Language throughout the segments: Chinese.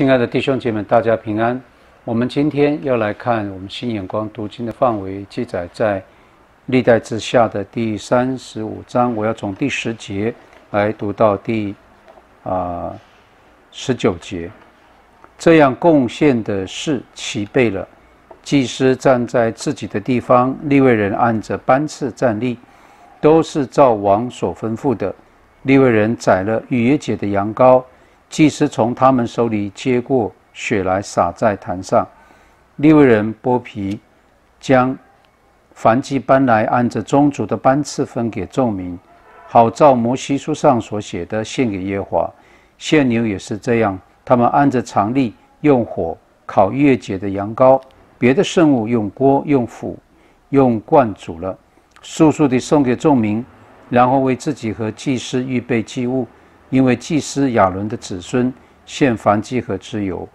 亲爱的弟兄姐妹，大家平安。我们今天要来看我们新眼光读经的范围，记载在历代之下的第三十五章。我要从第十节来读到第啊十九节。这样贡献的事齐备了，祭司站在自己的地方，立位人按着班次站立，都是照王所吩咐的。立位人宰了逾越节的羊羔。祭司从他们手里接过血来洒在坛上，利未人剥皮，将燔祭搬来，按着宗族的班次分给众民，好照摩西书上所写的献给耶华。献牛也是这样，他们按着常例用火烤月节的羊羔，别的圣物用锅、用釜、用罐煮了，速速地送给众民，然后为自己和祭司预备祭物。因为祭司亚伦的子孙献燔祭和脂油，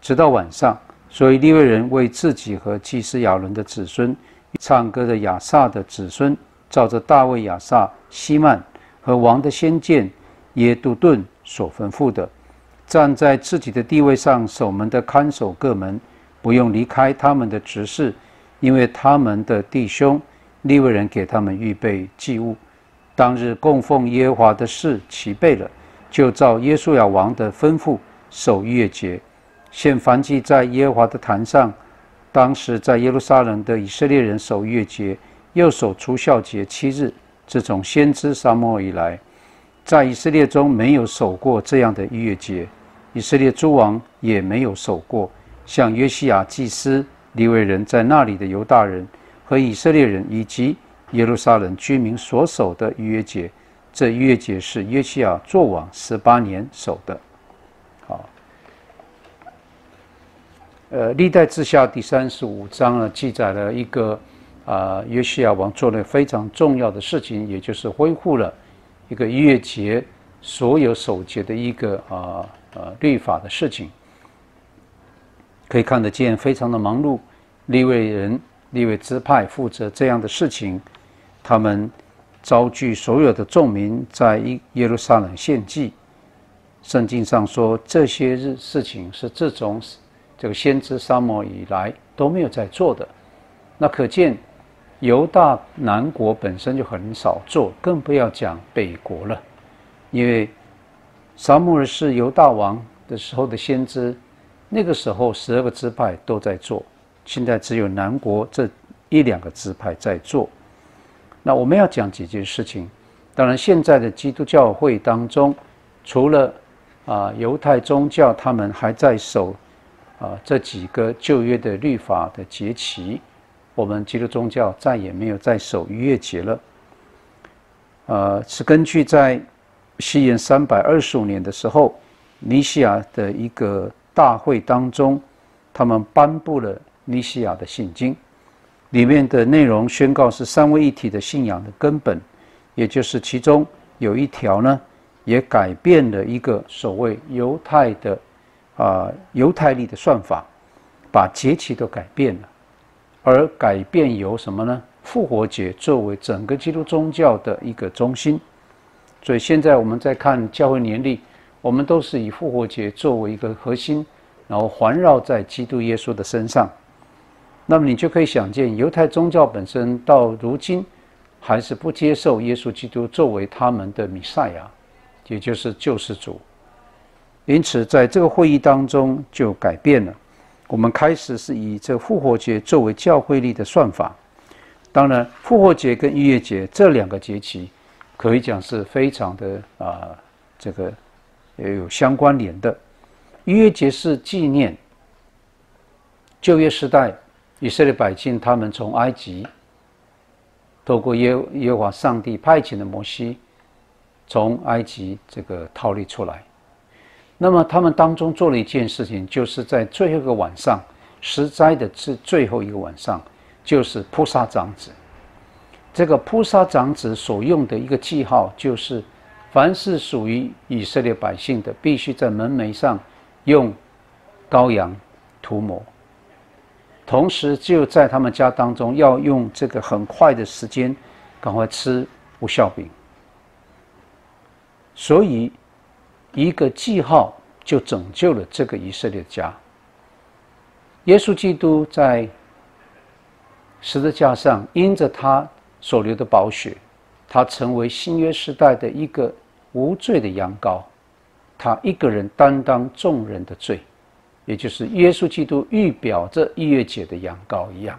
直到晚上，所以利未人为自己和祭司亚伦的子孙唱歌的亚萨的子孙，照着大卫、亚萨、希曼和王的先见耶杜顿所吩咐的，站在自己的地位上守门的看守各门，不用离开他们的职事，因为他们的弟兄利未人给他们预备祭物。当日供奉耶和华的事齐备了，就照耶稣亚王的吩咐守月节，献燔祭在耶和华的坛上。当时在耶路撒冷的以色列人守月节，又守除孝节七日。自从先知沙漠以来，在以色列中没有守过这样的月节，以色列诸王也没有守过。像约西亚祭司、利未人在那里的犹大人和以色列人以及。耶路撒冷居民所守的逾越节，这逾越节是约西亚做王十八年守的。好，呃，历代志下第三十五章呢，记载了一个啊，约西亚王做了非常重要的事情，也就是恢复了一个逾越节所有守节的一个啊呃律法的事情。可以看得见，非常的忙碌，立位人、立位支派负责这样的事情。他们召聚所有的众民，在耶耶路撒冷献祭。圣经上说，这些日事情是自从这个先知沙漠以来都没有在做的。那可见犹大南国本身就很少做，更不要讲北国了。因为沙漠尔是犹大王的时候的先知，那个时候十二个支派都在做，现在只有南国这一两个支派在做。那我们要讲几件事情。当然，现在的基督教会当中，除了啊犹太宗教，他们还在守啊这几个旧约的律法的节期。我们基督宗教再也没有在守逾越节了。呃，是根据在西元三百二十五年的时候，尼西亚的一个大会当中，他们颁布了尼西亚的信经。里面的内容宣告是三位一体的信仰的根本，也就是其中有一条呢，也改变了一个所谓犹太的啊犹太历的算法，把节期都改变了，而改变由什么呢？复活节作为整个基督宗教的一个中心，所以现在我们在看教会年历，我们都是以复活节作为一个核心，然后环绕在基督耶稣的身上。那么你就可以想见，犹太宗教本身到如今还是不接受耶稣基督作为他们的弥赛亚，也就是救世主。因此，在这个会议当中就改变了。我们开始是以这复活节作为教会历的算法。当然，复活节跟逾越节这两个节期，可以讲是非常的啊，这个也有相关联的。逾越节是纪念旧约时代。以色列百姓，他们从埃及透过耶耶华上帝派遣的摩西，从埃及这个逃离出来。那么他们当中做了一件事情，就是在最后一个晚上，十灾的最最后一个晚上，就是扑杀长子。这个扑杀长子所用的一个记号，就是凡是属于以色列百姓的，必须在门楣上用羔羊涂抹。同时，就在他们家当中，要用这个很快的时间，赶快吃无效饼。所以，一个记号就拯救了这个以色列家。耶稣基督在十字架上，因着他所流的宝血，他成为新约时代的一个无罪的羊羔，他一个人担当众人的罪，也就是耶稣基督预表着逾越节的羊羔一样。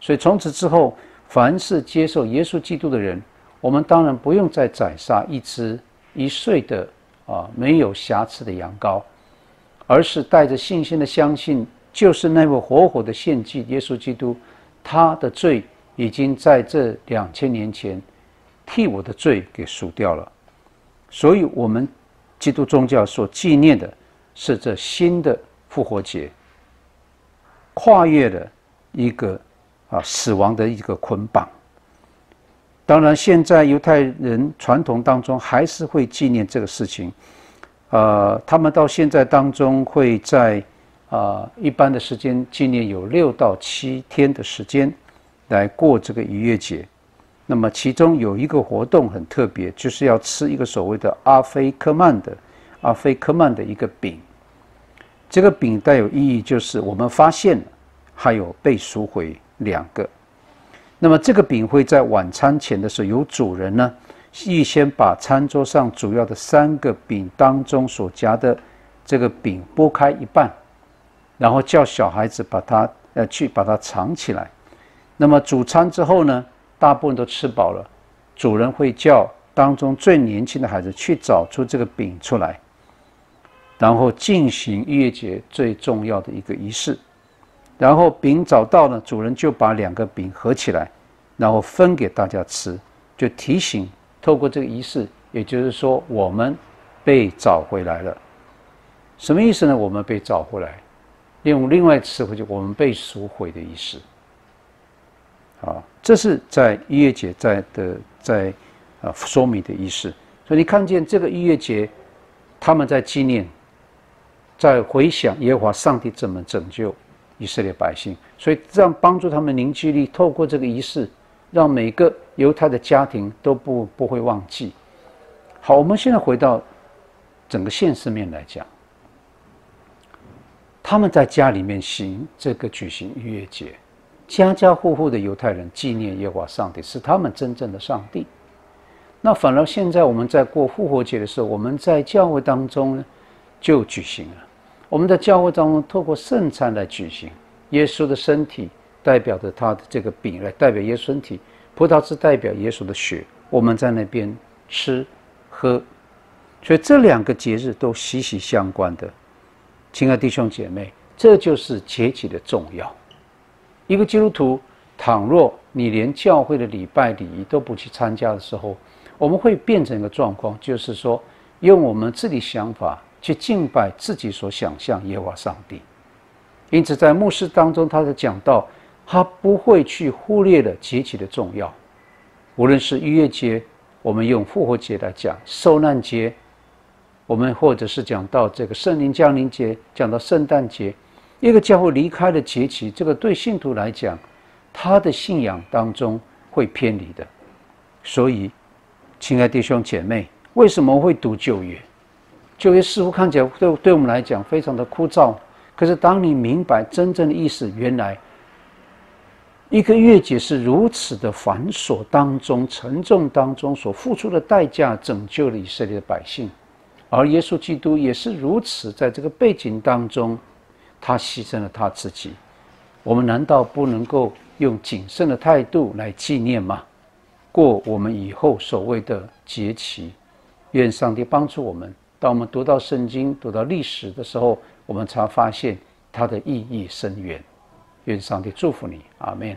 所以从此之后，凡是接受耶稣基督的人，我们当然不用再宰杀一只一岁的啊没有瑕疵的羊羔，而是带着信心的相信。就是那位活活的献祭耶稣基督，他的罪已经在这两千年前替我的罪给赎掉了，所以，我们基督宗教所纪念的是这新的复活节，跨越了一个啊死亡的一个捆绑。当然，现在犹太人传统当中还是会纪念这个事情，呃，他们到现在当中会在。啊，一般的时间纪念有六到七天的时间来过这个逾越节。那么其中有一个活动很特别，就是要吃一个所谓的阿非克曼的阿非克曼的一个饼。这个饼带有意义，就是我们发现还有被赎回两个。那么这个饼会在晚餐前的时候，由主人呢预先把餐桌上主要的三个饼当中所夹的这个饼剥开一半。然后叫小孩子把它呃去把它藏起来。那么主餐之后呢，大部分都吃饱了，主人会叫当中最年轻的孩子去找出这个饼出来，然后进行逾越节最重要的一个仪式。然后饼找到了，主人就把两个饼合起来，然后分给大家吃，就提醒透过这个仪式，也就是说我们被找回来了。什么意思呢？我们被找回来。用另外词汇，就我们被赎回的意思。啊，这是在逾越节在的在啊说明的意思。所以你看见这个逾越节，他们在纪念，在回想耶和华上帝怎么拯救以色列百姓，所以这样帮助他们凝聚力，透过这个仪式，让每个犹太的家庭都不不会忘记。好，我们现在回到整个现实面来讲。他们在家里面行这个举行逾越节，家家户户的犹太人纪念耶和华上帝是他们真正的上帝。那反而现在我们在过复活节的时候，我们在教会当中呢就举行了。我们在教会当中透过圣餐来举行，耶稣的身体代表着他的这个饼来代表耶稣身体，葡萄汁代表耶稣的血，我们在那边吃喝，所以这两个节日都息息相关的。亲爱弟兄姐妹，这就是节期的重要。一个基督徒，倘若你连教会的礼拜礼仪都不去参加的时候，我们会变成一个状况，就是说，用我们自己想法去敬拜自己所想象耶和华上帝。因此，在牧师当中，他的讲到，他不会去忽略了节期的重要。无论是逾越节，我们用复活节来讲，受难节。我们或者是讲到这个圣灵降临节，讲到圣诞节，一个教会离开了节期，这个对信徒来讲，他的信仰当中会偏离的。所以，亲爱弟兄姐妹，为什么会读旧约？旧约似乎看起来对对我们来讲非常的枯燥，可是当你明白真正的意思，原来一个月节是如此的繁琐当中、沉重当中所付出的代价，拯救了以色列的百姓。而耶稣基督也是如此，在这个背景当中，他牺牲了他自己。我们难道不能够用谨慎的态度来纪念吗？过我们以后所谓的节期，愿上帝帮助我们。当我们读到圣经、读到历史的时候，我们才发现它的意义深远。愿上帝祝福你，阿门。